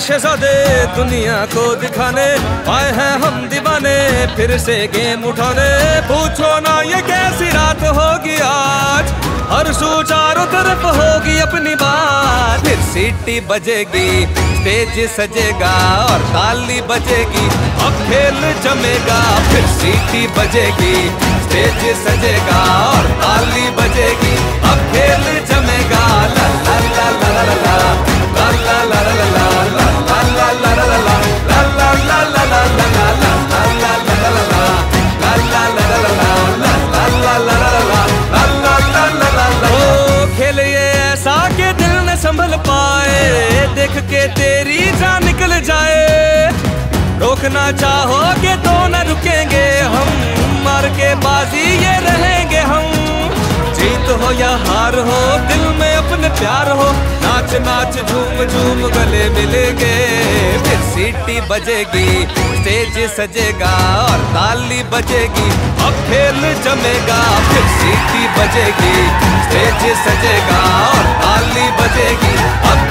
शहजादे दुनिया को दिखाने, आए हैं हम दीवाने, फिर से गेम उठाने। पूछो ना ये कैसी रात होगी आज, हर सू चारों तरफ़ होगी अपनी बात। फिर सीटी बजेगी, स्टेज सजेगा, और ताली बजेगी अब खेल जमेगा। फिर सीटी बजेगी, स्टेज सजेगा देख के तेरी जान निकल जाए। रोकना चाहोगे तो न रुकेंगे हम। मार के बाजी ये रहेंगे हम। जीत हो या हार हो, दिल में अपने प्यार हो। नाच नाच झूम झूम गले मिलेंगे। फिर सीटी बजेगी, स्टेज सजेगा और ताली बजेगी। अब खेल जमेगा, फिर सीटी बजेगी, स्टेज सजेगा और ताली बजेगी। अब